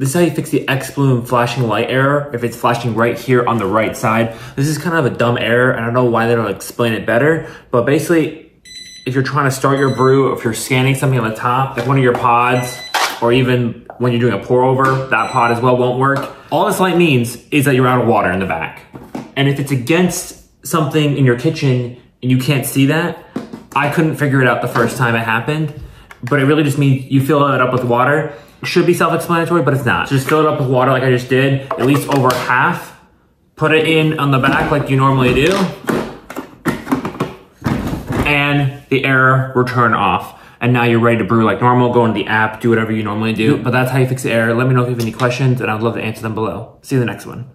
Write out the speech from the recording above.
This is how you fix the Xbloom flashing light error if it's flashing right here on the right side. This is kind of a dumb error. I don't know why they don't explain it better, but basically, if you're trying to start your brew, if you're scanning something on the top, like one of your pods, or even when you're doing a pour over, that pod as well won't work. All this light means is that you're out of water in the back. And if it's against something in your kitchen and you can't see that, I couldn't figure it out the first time it happened, but it really just means you fill it up with water should be self-explanatory, but it's not. So just fill it up with water like I just did, at least over half. Put it in on the back like you normally do. And the error will turn off. And now you're ready to brew like normal. Go into the app, do whatever you normally do. Mm-hmm. But that's how you fix the error. Let me know if you have any questions and I'd love to answer them below. See you in the next one.